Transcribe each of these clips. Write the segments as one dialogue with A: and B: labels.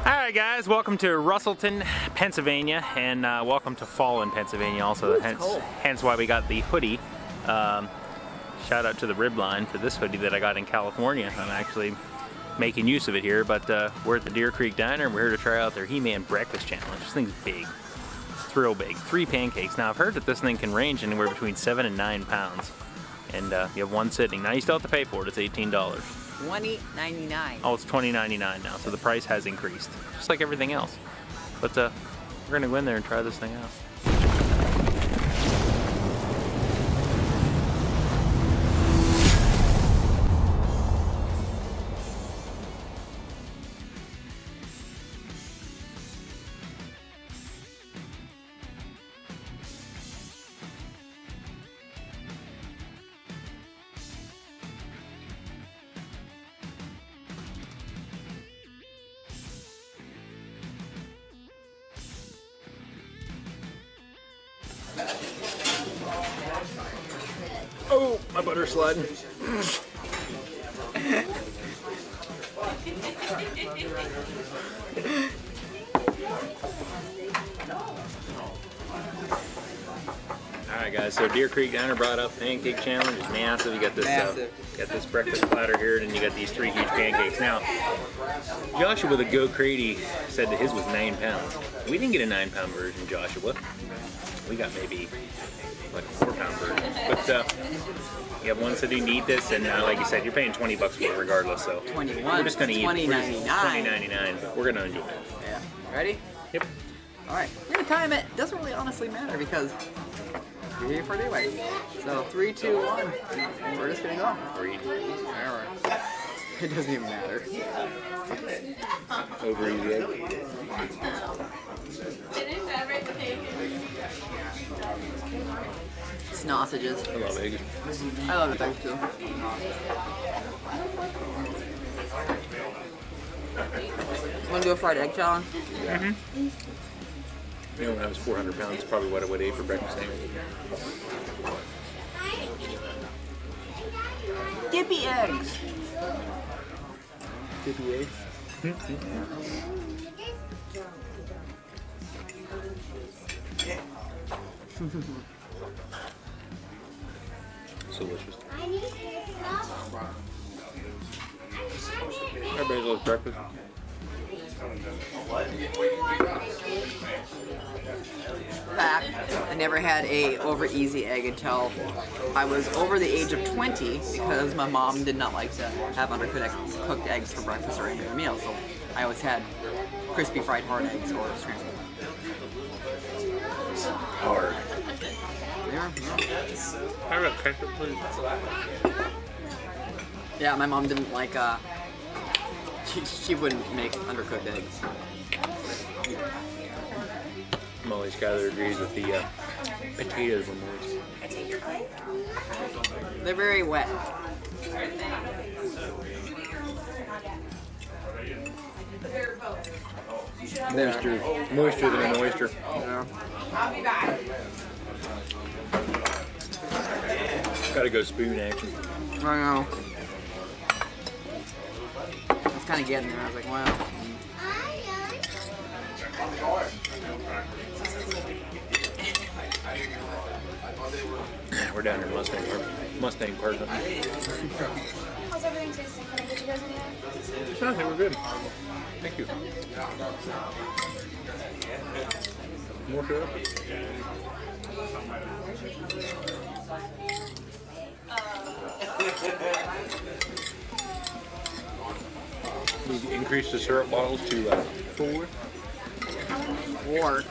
A: Alright guys, welcome to Russellton, Pennsylvania, and uh, welcome to fall in Pennsylvania also,
B: Ooh,
A: hence, hence why we got the hoodie. Um, shout out to the rib line for this hoodie that I got in California. I'm actually making use of it here, but uh, we're at the Deer Creek Diner and we're here to try out their He-Man Breakfast Challenge. This thing's big. It's real big. Three pancakes. Now I've heard that this thing can range anywhere between seven and nine pounds. And uh, you have one sitting. Now you still have to pay for it. It's $18.
B: Twenty ninety nine.
A: Oh, it's $20.99 now, so the price has increased, just like everything else. But uh, we're gonna go in there and try this thing out. Oh, my butter's sliding. Alright guys, so Deer Creek Diner brought up Pancake Challenge. It's massive. You got this uh, got this breakfast platter here, and then you got these three huge pancakes. Now, Joshua with the Go Crady said that his was nine pounds. We didn't get a nine pound version, Joshua. We got maybe like a four pound version. But uh, you have ones that do need this, and uh, like you said, you're paying 20 bucks for it regardless. So
B: 21,
A: we're just gonna eat. we're
B: 20.99.
A: 20.99, but we're gonna enjoy it.
B: Yeah. Ready?
A: Yep.
B: All right. We're gonna time it. Doesn't really honestly matter because you're here for it anyway. So three, two, one. We're just gonna go.
A: Or eat
B: Whatever. It doesn't even matter.
A: over easy egg.
B: Sausages.
A: I love eggs.
B: I love it eggs too. Wanna do a fried egg challenge? Yeah. Mm-hmm.
A: You know, when I was 400 pounds, it's probably what I would eat for breakfast anyway.
B: Dippy eggs.
A: Dippy eggs. It's delicious. Everybody loves breakfast.
B: Fact, I never had a over easy egg until I was over the age of 20 because my mom did not like to have undercooked cooked eggs for breakfast or any other meal. So I always had crispy fried hard eggs or scrambled.
A: Hard.
B: Yeah, yeah.
A: I got ketchup, please.
B: Yeah, my mom didn't like. Uh, she, she wouldn't make undercooked eggs.
A: Molly Schuyler agrees with the uh, potatoes were moist.
B: They're very wet.
A: Moisture, moisture than a moisture.
B: Yeah.
A: Gotta go spoon action.
B: I know. It's kind of getting there. I was like, wow.
A: We're down here Mustang Park. Mustang Park.
C: How's everything tasting? Can I get you guys anything?
A: I think we're good. Thank you. More to it? We increased the syrup bottles to uh, four.
B: War.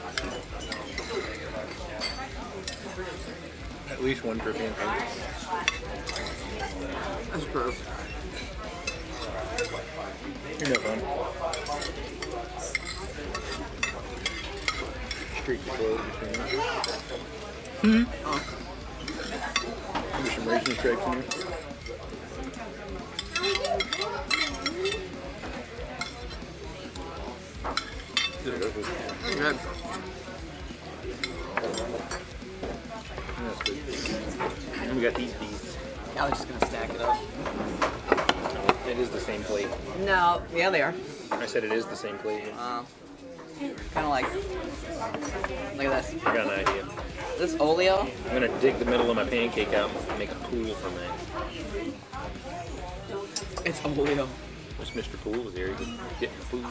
A: At least one per pancake.
B: That's gross.
A: You're no fun. Streak the clothes between them.
B: Oh.
A: Maybe some raisin stripes in here. Delicious.
B: Good.
A: And we got these beasts.
B: I was just gonna stack it up.
A: It is the same plate.
B: No, yeah, they are.
A: I said it is the same plate.
B: Uh, kind of like, look at this.
A: I got an idea.
B: This oleo,
A: I'm gonna dig the middle of my pancake out and make a pool from that.
B: it's oleo.
A: Wish Mr. Pool was here. He could get in the pool.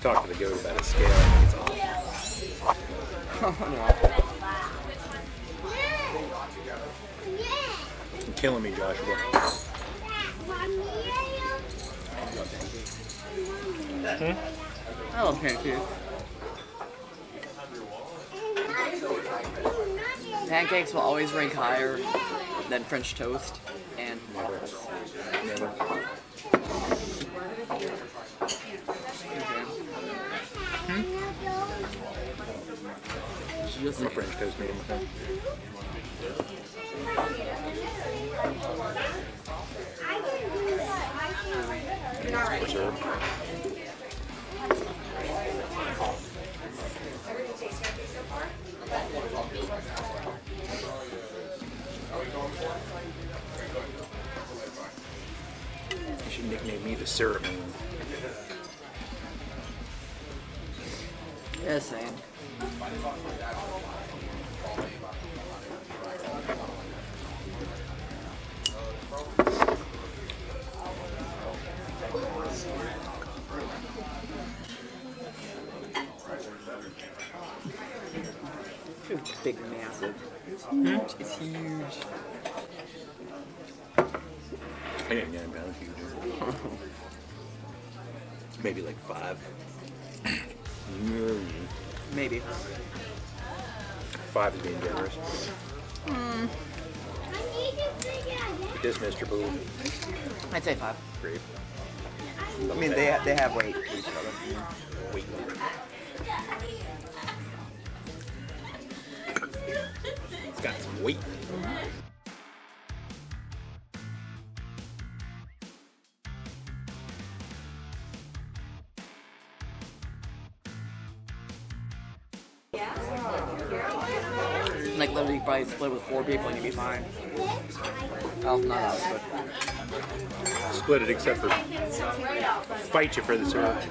A: talk to the goat about his scale. I think it's off. You're killing me, Joshua. Hmm?
B: I love pancakes. Pancakes will always rank higher than French toast and waffles.
A: Never.
B: Just
A: I'm a French toast sure. You should nickname me the syrup man.
B: Yeah, same. Big, massive. It's huge. It's huge.
A: I didn't nine pounds huge. Maybe like five. Mm,
B: Maybe.
A: Five is being generous. This Mr. Pooh.
B: I'd say five.
A: Great.
B: I mean, they they have weight to each.
A: Wait. It's got some weight.
B: Like literally, you probably split with four people and you'd be fine. Oh, not us, but
A: Split it except for fight you for the syrup.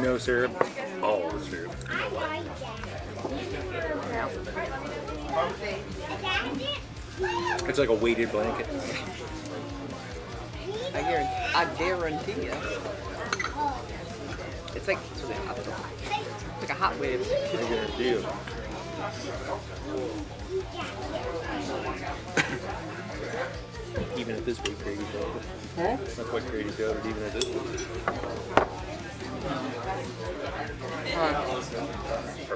A: No syrup, all the syrup. It's like a weighted blanket.
B: I guarantee, I guarantee you, it's like it's really hot. It's like a hot wave.
A: I guarantee you. even at this weight, Crazy Code. That's what Crazy Code, even at this weight.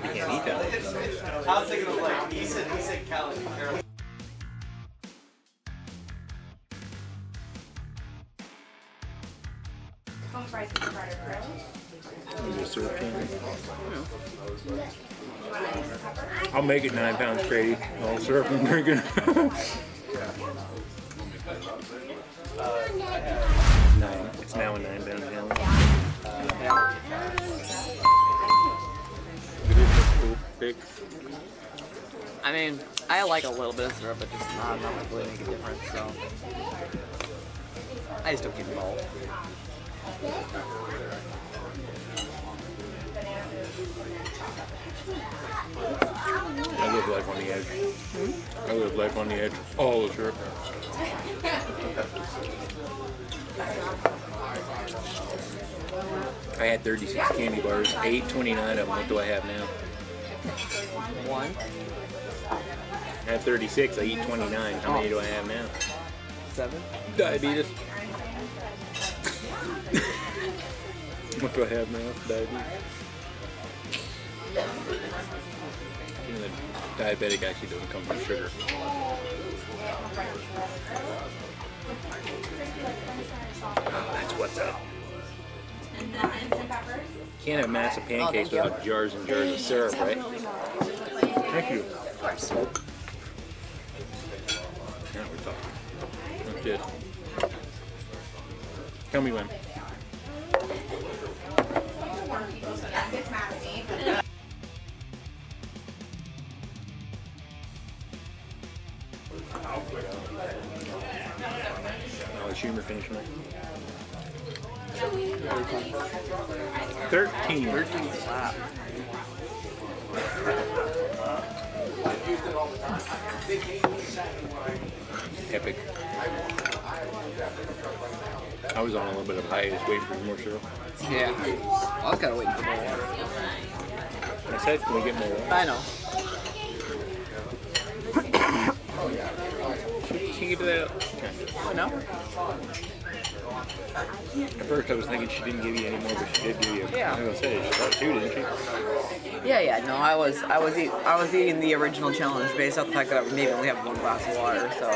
A: Can't eat.
D: I was thinking of like he said he said
A: can? I'll make it nine pounds, Grady. All syrup and drinking. nine. It's now a nine pound. A cool pick.
B: I mean, I like a little bit of syrup, but just not enough to really make a difference. So I just don't keep them all.
A: I live life on the edge. Hmm? I live life on the edge. All the syrup. I had 36 candy bars, 8.29 of them. What do I have now?
B: One,
A: I had 36. I eat 29. How many do I have now?
B: seven.
A: Diabetes. what do I have now? Diabetes. You know, the Diabetic actually doesn't come from sugar. Oh, that's what's up. Can't have massive pancakes
B: oh, thank
A: without jars and jars of syrup, right? Thank you. Now we're talking. That's. Tell me when. Oh, is Schumer finishing it? 13.
B: 13 slap.
A: Epic. I was on a little bit of hiatus waiting for more syrup.
B: Yeah. I was kind of waiting for more water.
A: I said, can we get more water?
B: I know.
A: She give that up.
B: I know.
A: At first I was thinking she didn't give you any more, but she did give you.
B: Yeah.
A: I was gonna say, she two, didn't she?
B: Yeah, yeah. No, I was, I was, eat, I was eating the original challenge based off the fact that maybe only have one glass of water, so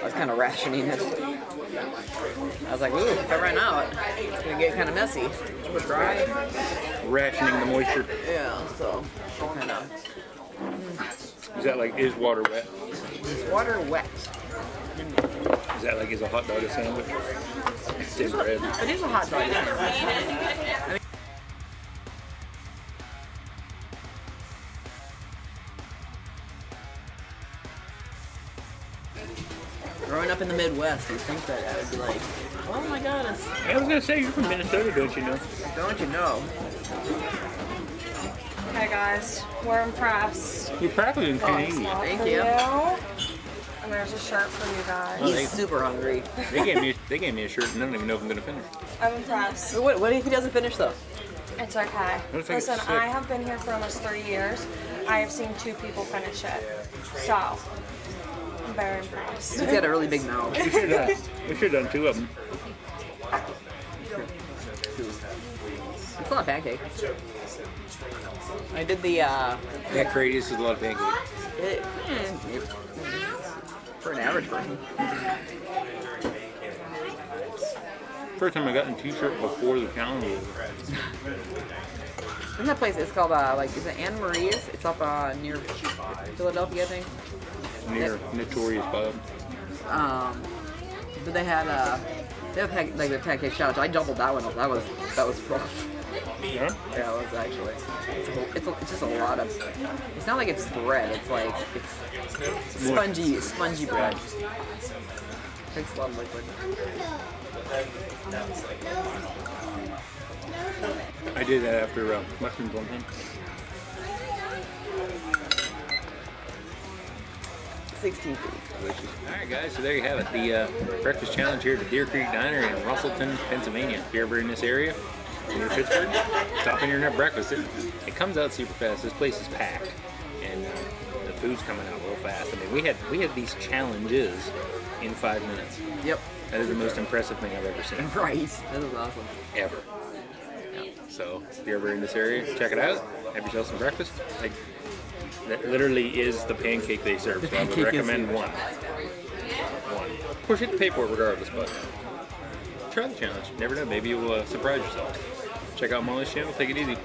B: I was kind of rationing it. I was like, ooh, if I run out, it's gonna get kind of messy. It's dry.
A: Rationing the moisture.
B: Yeah, so kind of.
A: Is that like, is water wet?
B: Is water wet?
A: Is that like, is a hot dog a sandwich? It's in bread.
B: It is a hot dog. I mean, growing up in the Midwest, you think that I would be like, oh my god, it's,
A: I was gonna say, you're from Minnesota, don't you know?
B: don't you know?
E: Hey guys, we're impressed.
A: You're practically in Canadian.
B: Thank
E: for
B: you.
E: And there's a shirt for you guys.
A: Oh, they-
B: He's super hungry.
A: They gave me, they gave me a shirt and I don't even know if I'm gonna finish.
E: I'm impressed.
B: What, what if he doesn't finish though?
E: It's okay.
A: What I
E: Listen,
A: sick?
E: I have been here for almost three years. I have seen two people finish it. So, I'm very impressed.
B: He's got a really big mouth.
A: We should have, we should have done two of them.
B: It's not a pancake. I did the, uh,
A: Yeah, crazy. Is a lot of pancakes.
B: it, it- for an average person.
A: First time I got in a t-shirt before the calendar. was.
B: Isn't that place? It's called uh, like is it Anne Marie's? It's up uh, near Philadelphia, I think.
A: Near Notorious Bob.
B: Um, but they had uh, they have like the pancake challenge. I doubled that one. up. That was that was rough.
A: Yeah?
B: Yeah, it was actually. It's, a, it's, a, it's just a lot of. It's not like it's bread. It's like it's spongy spongy bread. Takes a lot of liquid.
A: I did that after uh, mushrooms one time.
B: Sixteen feet.
A: Delicious. All right, guys. So there you have it. The uh, breakfast challenge here at the Deer Creek Diner in Russellton, Pennsylvania. If you're ever in this area, near Pittsburgh, stop in here and have breakfast. It, it comes out super fast. This place is packed, and uh, the food's coming out real fast. I mean, we had we had these challenges in five minutes.
B: Yep.
A: That is the most impressive thing I've ever seen.
B: Right. That is awesome.
A: ever. Yeah. So if you're ever in this area, check it out. Have yourself some breakfast. Like that literally is the pancake they serve. So I would recommend one. One. Of course, you have to pay for it regardless, but try the challenge. Never know. Maybe you'll uh, surprise yourself. Check out Molly's channel. Take it easy.